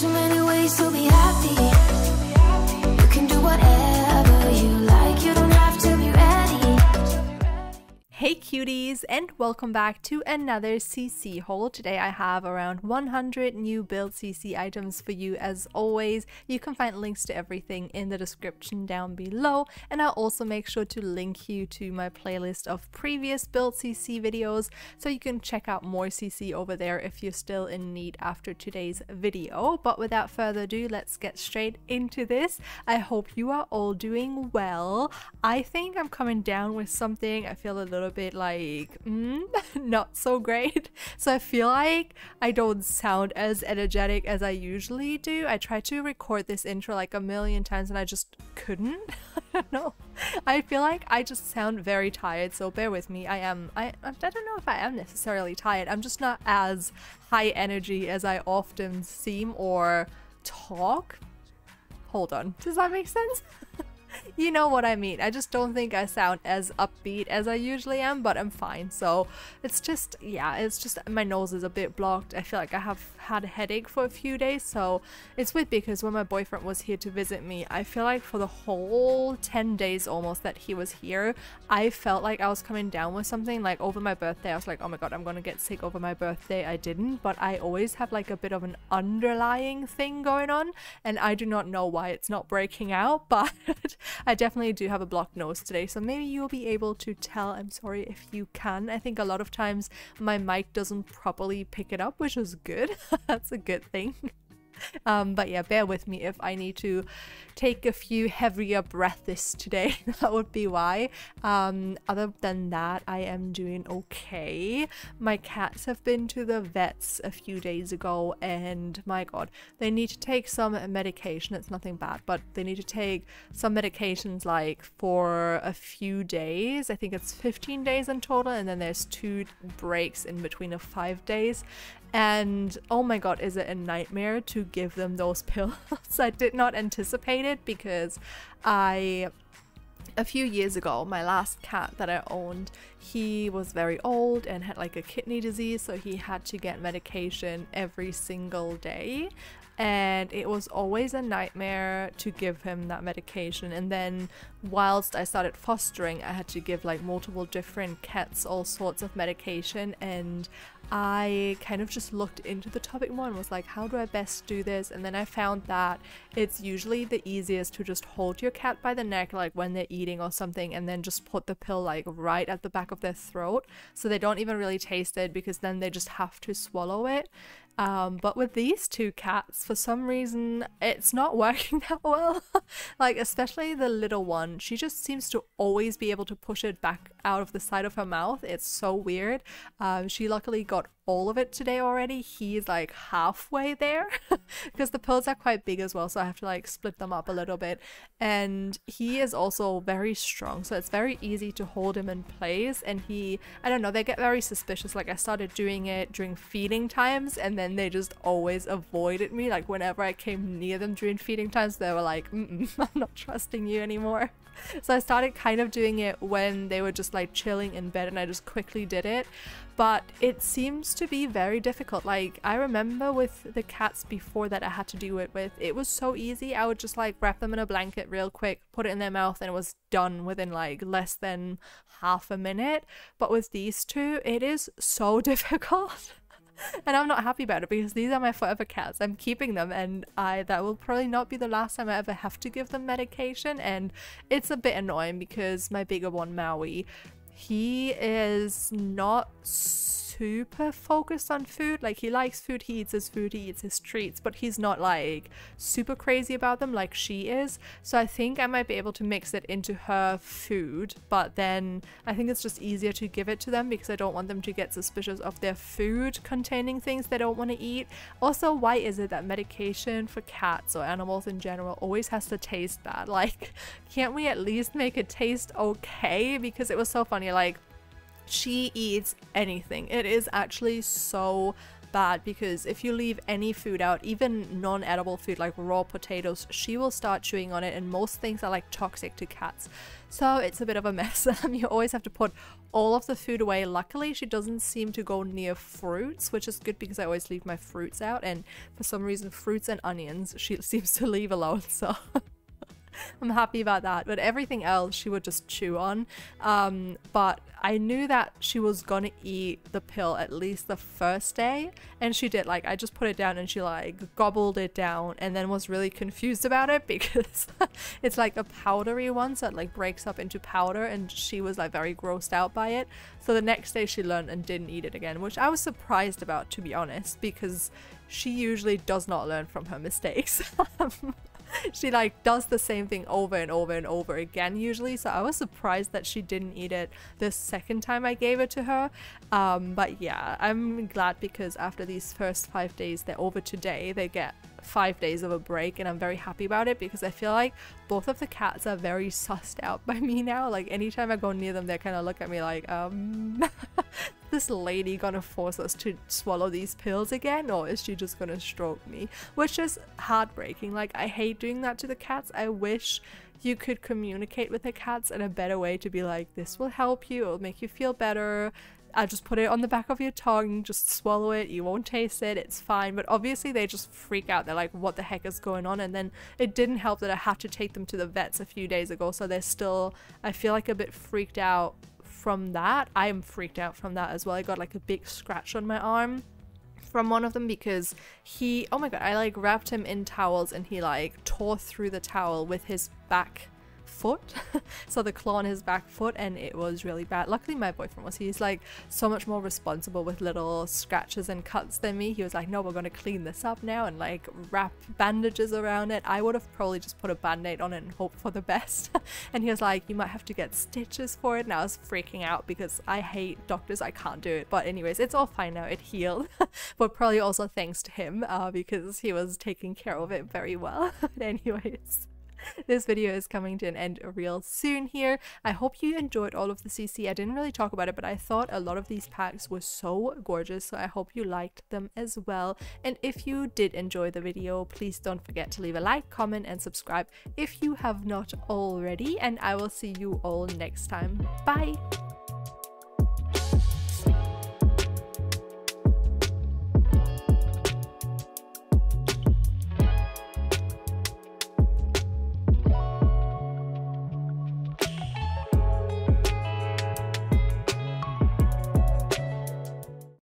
So many ways to be cuties and welcome back to another CC haul. Today I have around 100 new build CC items for you as always. You can find links to everything in the description down below and I'll also make sure to link you to my playlist of previous build CC videos so you can check out more CC over there if you're still in need after today's video. But without further ado, let's get straight into this. I hope you are all doing well. I think I'm coming down with something. I feel a little bit like mm, not so great. So I feel like I don't sound as energetic as I usually do. I tried to record this intro like a million times and I just couldn't. I don't know. I feel like I just sound very tired, so bear with me. I am I I don't know if I am necessarily tired. I'm just not as high energy as I often seem or talk. Hold on. Does that make sense? You know what I mean. I just don't think I sound as upbeat as I usually am, but I'm fine. So it's just, yeah, it's just my nose is a bit blocked. I feel like I have had a headache for a few days. So it's weird because when my boyfriend was here to visit me, I feel like for the whole 10 days almost that he was here, I felt like I was coming down with something. Like over my birthday, I was like, oh my god, I'm gonna get sick over my birthday. I didn't, but I always have like a bit of an underlying thing going on, and I do not know why it's not breaking out, but I definitely do have a blocked nose today, so maybe you'll be able to tell. I'm sorry if you can. I think a lot of times my mic doesn't properly pick it up, which is good. That's a good thing. Um, but yeah, bear with me if I need to take a few heavier breaths today. that would be why. Um, other than that, I am doing okay. My cats have been to the vets a few days ago, and my god, they need to take some medication. It's nothing bad, but they need to take some medications like for a few days. I think it's 15 days in total, and then there's two breaks in between of five days and oh my god is it a nightmare to give them those pills? I did not anticipate it because i a few years ago my last cat that i owned he was very old and had like a kidney disease so he had to get medication every single day. And it was always a nightmare to give him that medication. And then whilst I started fostering I had to give like multiple different cats all sorts of medication. And I kind of just looked into the topic more and was like, how do I best do this? And then I found that it's usually the easiest to just hold your cat by the neck, like when they're eating or something, and then just put the pill like right at the back of their throat so they don't even really taste it because then they just have to swallow it. Um, but with these two cats, for some reason, it's not working that well. like, especially the little one, she just seems to always be able to push it back out of the side of her mouth. It's so weird. Um, she luckily got about all of it today already. He's like halfway there because the pills are quite big as well, so I have to like split them up a little bit. And he is also very strong, so it's very easy to hold him in place. And he, I don't know, they get very suspicious. Like I started doing it during feeding times, and then they just always avoided me. Like whenever I came near them during feeding times, they were like, mm -mm, I'm not trusting you anymore. So I started kind of doing it when they were just like chilling in bed and I just quickly did it. But it seems to be very difficult. Like I remember with the cats before that I had to do it with, it was so easy. I would just like wrap them in a blanket real quick, put it in their mouth and it was done within like less than half a minute. But with these two, it is so difficult. and I'm not happy about it because these are my forever cats. I'm keeping them and I that will probably not be the last time I ever have to give them medication and it's a bit annoying because my bigger one Maui he is not super focused on food. Like he likes food, he eats his food, he eats his treats, but he's not like super crazy about them like she is. So I think I might be able to mix it into her food, but then I think it's just easier to give it to them because I don't want them to get suspicious of their food containing things they don't want to eat. Also, why is it that medication for cats or animals in general always has to taste bad? Like, can't we at least make it taste okay? Because it was so funny, like she eats anything. It is actually so bad because if you leave any food out, even non edible food like raw potatoes, she will start chewing on it, and most things are like toxic to cats. So it's a bit of a mess. Um, you always have to put all of the food away. Luckily, she doesn't seem to go near fruits, which is good because I always leave my fruits out, and for some reason, fruits and onions she seems to leave alone. So. I'm happy about that. But everything else she would just chew on. Um, but I knew that she was gonna eat the pill at least the first day, and she did. Like I just put it down and she like gobbled it down, and then was really confused about it because it's like a powdery one, so it like breaks up into powder, and she was like very grossed out by it. So the next day she learned and didn't eat it again, which I was surprised about to be honest, because she usually does not learn from her mistakes. she like does the same thing over and over and over again usually. So i was surprised that she didn't eat it the second time i gave it to her. Um, but yeah i'm glad because after these first five days they're over today they get five days of a break and I'm very happy about it because I feel like both of the cats are very sussed out by me now. Like anytime I go near them, they kind of look at me like, um, this lady gonna force us to swallow these pills again or is she just gonna stroke me? Which is heartbreaking. Like I hate doing that to the cats. I wish you could communicate with the cats in a better way to be like, this will help you, it'll make you feel better. I just put it on the back of your tongue, just swallow it, you won't taste it, it's fine. But obviously they just freak out. They're like, what the heck is going on? And then it didn't help that I had to take them to the vets a few days ago. So they're still, I feel like a bit freaked out from that. I am freaked out from that as well. I got like a big scratch on my arm from one of them because he, oh my god, I like wrapped him in towels and he like tore through the towel with his back foot. So the claw on his back foot and it was really bad. Luckily my boyfriend was. He's like so much more responsible with little scratches and cuts than me. He was like no we're going to clean this up now and like wrap bandages around it. I would have probably just put a band-aid on it and hope for the best. And he was like you might have to get stitches for it. And i was freaking out because i hate doctors. I can't do it. But anyways it's all fine now. It healed. But probably also thanks to him uh, because he was taking care of it very well. But anyways this video is coming to an end real soon here. I hope you enjoyed all of the CC. I didn't really talk about it, but I thought a lot of these packs were so gorgeous, so I hope you liked them as well. And if you did enjoy the video, please don't forget to leave a like, comment, and subscribe if you have not already. And I will see you all next time. Bye!